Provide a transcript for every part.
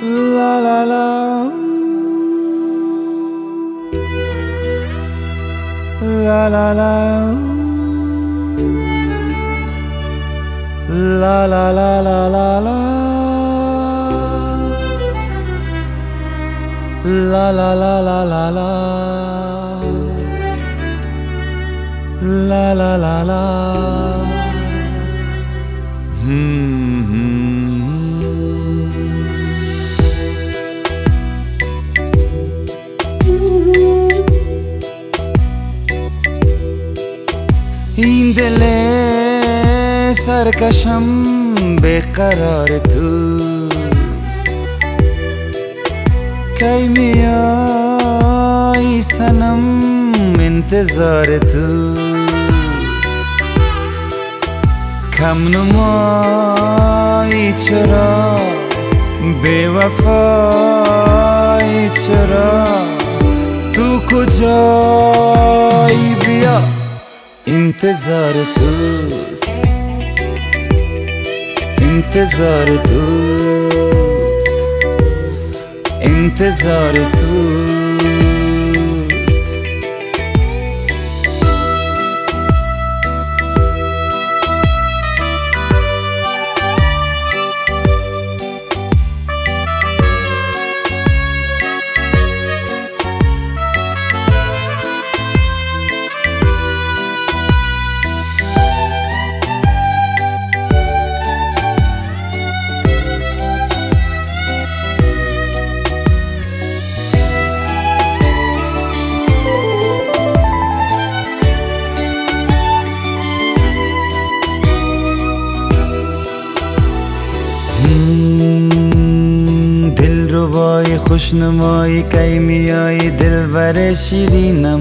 La la la. La la la. La la la la la la. La la la la la la. La la la la. Hmm. دل سرکشم به قرار توست. کی میای سنم انتظار توست. کم نمایی چرا؟ به وفایی چرا؟ تو کجایی بیا؟ इंतजार दोस्त इंतजार दोस्त इंतजार दोस्त خوشنمایی کی میای دل بر شیرینم.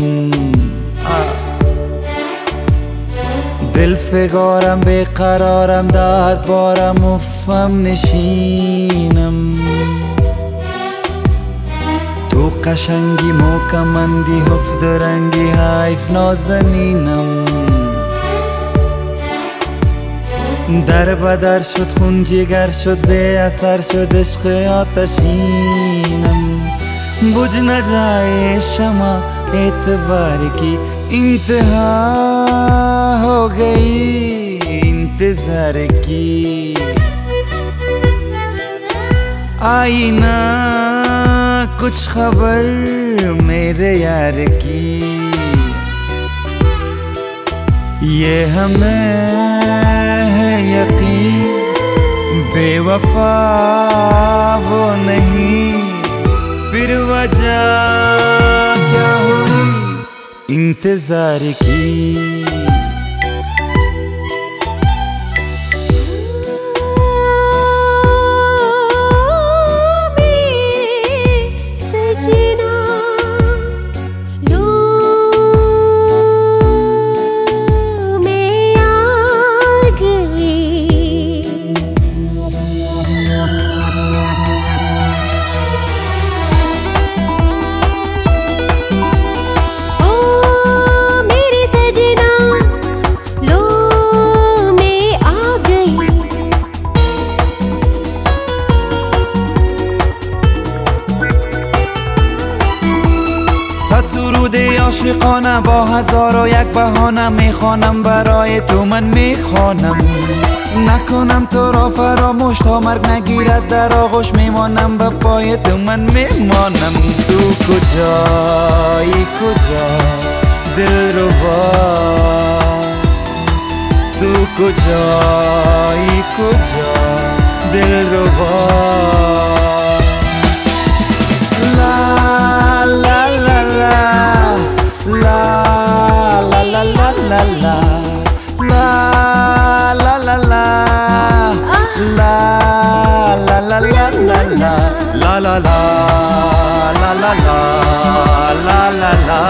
دل فگارم به قرارم درد بارم افم نشینم. تو قشنگی موکمندی هفت رنگی حیف نازنینم. در بدر شد خون جگر شد به اثر شد عشق آتشینم बुझ न जाए शमा एतबार की इंतहा हो गई इंतजार की आई ना कुछ खबर मेरे यार की ये हमें है यकीन बेवफा वो नहीं। फिर वजह क्या हुई? इंतज़ार की। عاشقانه با هزار و یک بهانه می‌خوانم برای تو من می‌خوانم. نکنم تو را فراموش تا مرگ نگیرد در آغوش میمانم به پای تو من میمانم. تو کجایی کجا؟ دل رو تو کجایی کجا؟ دل رو La La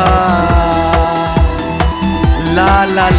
la la